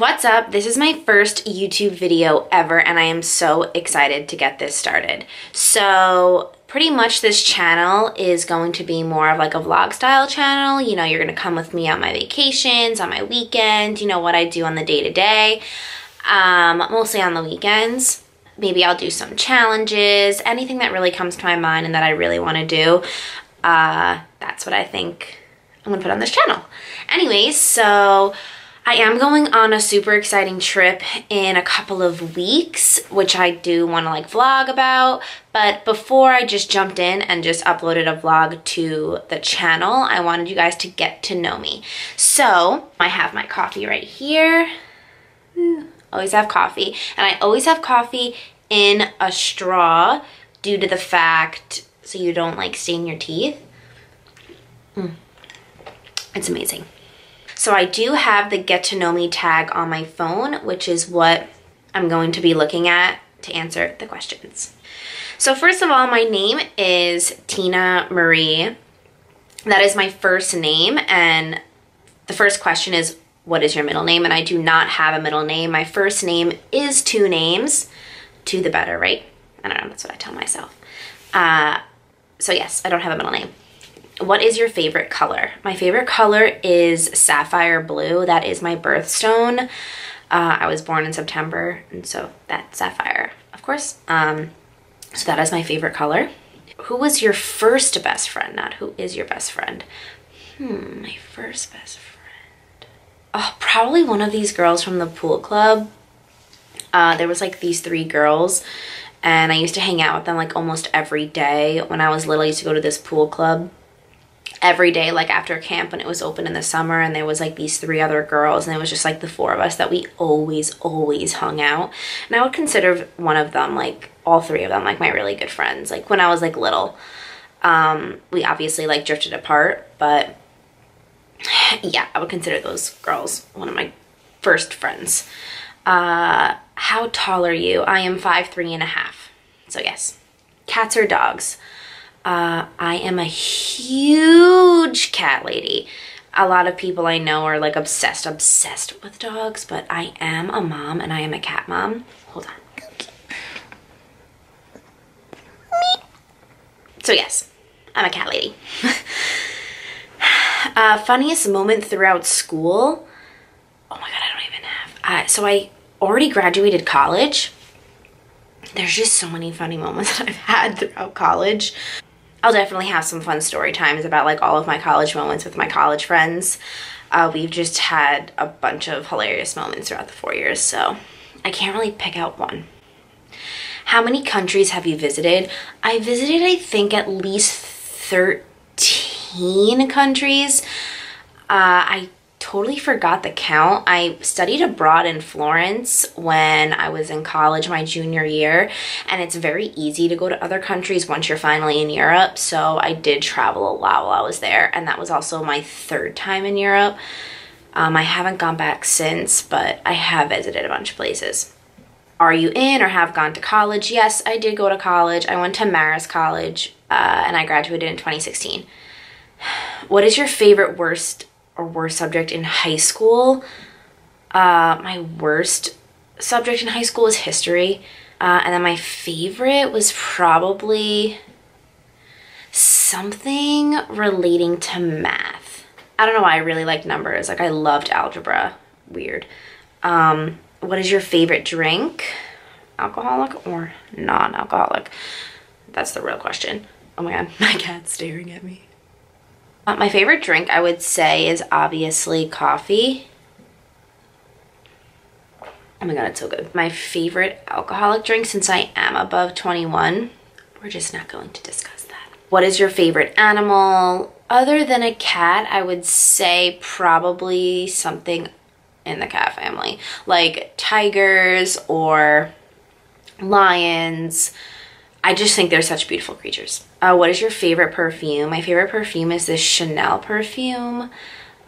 what's up? This is my first YouTube video ever and I am so excited to get this started. So pretty much this channel is going to be more of like a vlog style channel. You know, you're gonna come with me on my vacations, on my weekend, you know, what I do on the day to day, um, mostly on the weekends. Maybe I'll do some challenges, anything that really comes to my mind and that I really wanna do. Uh, that's what I think I'm gonna put on this channel. Anyways, so I am going on a super exciting trip in a couple of weeks, which I do want to like vlog about. But before I just jumped in and just uploaded a vlog to the channel, I wanted you guys to get to know me. So I have my coffee right here. Always have coffee. And I always have coffee in a straw due to the fact so you don't like stain your teeth. Mm. It's amazing. So I do have the get to know me tag on my phone, which is what I'm going to be looking at to answer the questions. So first of all, my name is Tina Marie. That is my first name and the first question is what is your middle name? And I do not have a middle name. My first name is two names, two the better, right? I don't know, that's what I tell myself. Uh, so yes, I don't have a middle name what is your favorite color? My favorite color is sapphire blue. That is my birthstone. Uh, I was born in September, and so that's sapphire, of course. Um, so that is my favorite color. Who was your first best friend? Not who is your best friend. Hmm, my first best friend. Oh, probably one of these girls from the pool club. Uh, there was like these three girls and I used to hang out with them like almost every day. When I was little, I used to go to this pool club every day like after camp when it was open in the summer and there was like these three other girls and it was just like the four of us that we always always hung out. And i would consider one of them like all three of them like my really good friends. Like when i was like little um we obviously like drifted apart but yeah i would consider those girls one of my first friends. Uh how tall are you? I am five three and a half. So yes. Cats or dogs uh, I am a huge cat lady. A lot of people I know are like obsessed, obsessed with dogs, but I am a mom and I am a cat mom. Hold on. So yes, I'm a cat lady. uh, funniest moment throughout school? Oh my god, I don't even have. Uh, so I already graduated college. There's just so many funny moments that I've had throughout college. I'll definitely have some fun story times about like all of my college moments with my college friends. Uh, we've just had a bunch of hilarious moments throughout the four years, so I can't really pick out one. How many countries have you visited? I visited, I think, at least 13 countries. Uh, I totally forgot the count. I studied abroad in Florence when I was in college my junior year, and it's very easy to go to other countries once you're finally in Europe. So I did travel a lot while I was there, and that was also my third time in Europe. Um, I haven't gone back since, but I have visited a bunch of places. Are you in or have gone to college? Yes, I did go to college. I went to Marist College uh, and I graduated in 2016. What is your favorite worst or worst subject in high school. Uh, my worst subject in high school was history. Uh, and then my favorite was probably something relating to math. I don't know why I really like numbers. Like I loved algebra. Weird. Um, what is your favorite drink? Alcoholic or non-alcoholic? That's the real question. Oh my god, my cat's staring at me. Uh, my favorite drink, I would say, is obviously coffee. Oh my god, it's so good. My favorite alcoholic drink, since I am above 21, we're just not going to discuss that. What is your favorite animal? Other than a cat, I would say probably something in the cat family. Like tigers or lions, I just think they're such beautiful creatures. Uh, what is your favorite perfume? My favorite perfume is this Chanel perfume.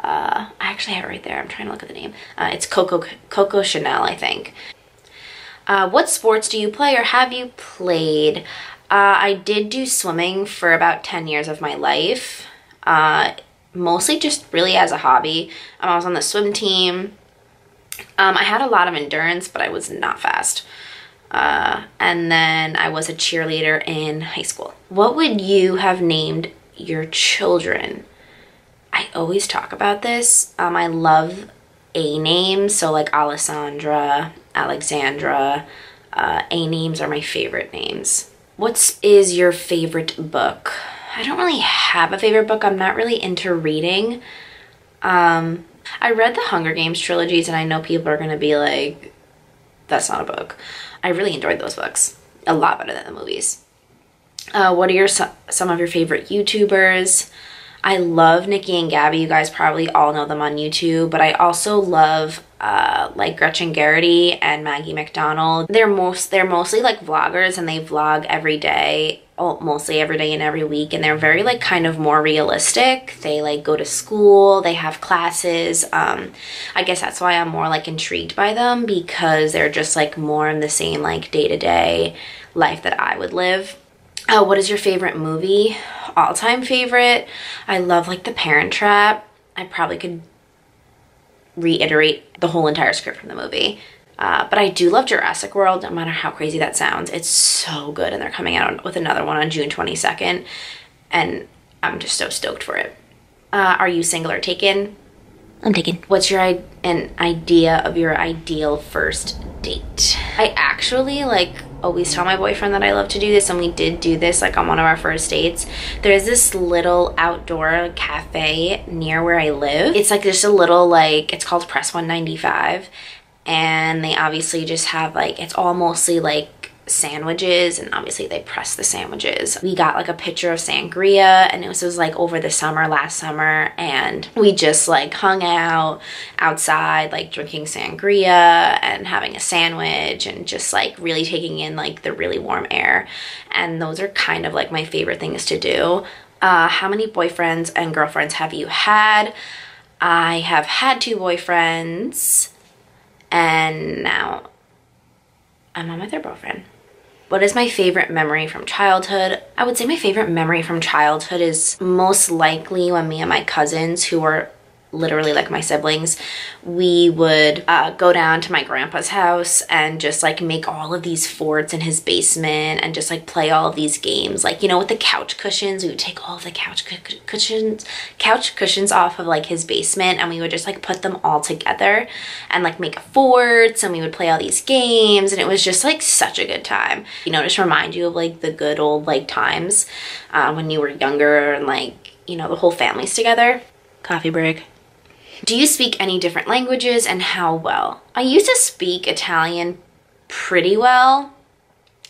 Uh, I actually have it right there. I'm trying to look at the name. Uh, it's Coco, Coco Chanel, I think. Uh, what sports do you play or have you played? Uh, I did do swimming for about 10 years of my life. Uh, mostly just really as a hobby. Um, I was on the swim team Um, I had a lot of endurance, but I was not fast. Uh, and then I was a cheerleader in high school. What would you have named your children? I always talk about this. Um, I love A names, so like Alessandra, Alexandra. Uh, A names are my favorite names. What is your favorite book? I don't really have a favorite book. I'm not really into reading. Um, I read the Hunger Games trilogies, and I know people are going to be like, that's not a book. I really enjoyed those books. A lot better than the movies. Uh, what are your some of your favorite YouTubers? I love Nikki and Gabby. You guys probably all know them on YouTube, but I also love uh, like Gretchen Geraghty and Maggie McDonald. They're most they're mostly like vloggers and they vlog every day, mostly every day and every week, and they're very like kind of more realistic. They like go to school, they have classes. Um, I guess that's why I'm more like intrigued by them because they're just like more in the same like day to day life that I would live. Uh, what is your favorite movie? All-time favorite? I love like The Parent Trap. I probably could reiterate the whole entire script from the movie. Uh, but I do love Jurassic World, no matter how crazy that sounds. It's so good, and they're coming out with another one on June 22nd, and I'm just so stoked for it. Uh, are you single or taken? I'm taken. What's your an idea of your ideal first date? I actually like always tell my boyfriend that I love to do this and we did do this like on one of our first dates. There's this little outdoor cafe near where I live. It's like just a little like it's called Press 195 and they obviously just have like it's all mostly like sandwiches and obviously they press the sandwiches. We got like a picture of sangria and it was like over the summer last summer and we just like hung out outside like drinking sangria and having a sandwich and just like really taking in like the really warm air and those are kind of like my favorite things to do. Uh, how many boyfriends and girlfriends have you had? I have had two boyfriends and now I'm on my third boyfriend. What is my favorite memory from childhood? I would say my favorite memory from childhood is most likely when me and my cousins, who were literally like my siblings, we would uh, go down to my grandpa's house and just like make all of these forts in his basement and just like play all of these games. Like, you know, with the couch cushions, we would take all the couch cushions, couch cushions off of like his basement and we would just like put them all together and like make forts and we would play all these games and it was just like such a good time. You know, just remind you of like the good old like times uh, when you were younger and like, you know, the whole family's together. Coffee break. Do you speak any different languages and how well? I used to speak Italian pretty well,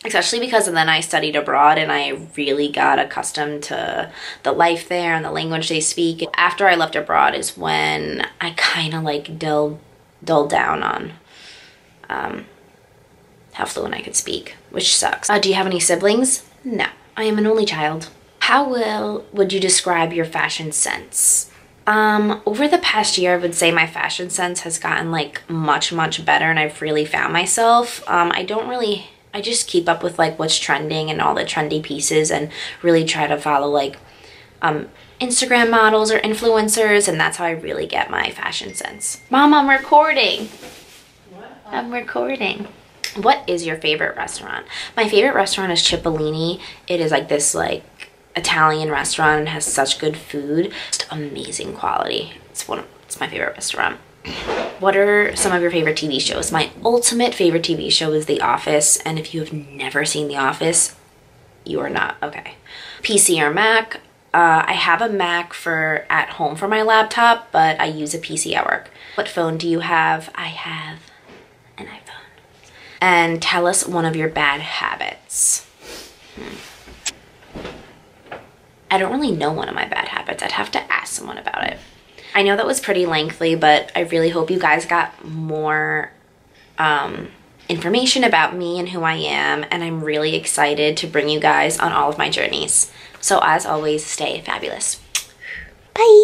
especially because then I studied abroad and I really got accustomed to the life there and the language they speak. After I left abroad is when I kind of like dulled, dulled down on um, how fluent I could speak, which sucks. Uh, do you have any siblings? No, I am an only child. How well would you describe your fashion sense? Um, over the past year, I would say my fashion sense has gotten like much, much better and I've really found myself. Um, I don't really, I just keep up with like what's trending and all the trendy pieces and really try to follow like um, Instagram models or influencers and that's how I really get my fashion sense. Mom, I'm recording. What? I'm recording. What is your favorite restaurant? My favorite restaurant is Cipollini. It is like this like Italian restaurant and has such good food. Just amazing quality. It's one of, it's my favorite restaurant. What are some of your favorite TV shows? My ultimate favorite TV show is The Office, and if you have never seen The Office, you are not okay. PC or Mac? Uh, I have a Mac for at home for my laptop, but I use a PC at work. What phone do you have? I have an iPhone. And tell us one of your bad habits. Hmm. I don't really know one of my bad habits. I'd have to ask someone about it. I know that was pretty lengthy, but I really hope you guys got more um, information about me and who I am, and I'm really excited to bring you guys on all of my journeys. So as always, stay fabulous. Bye!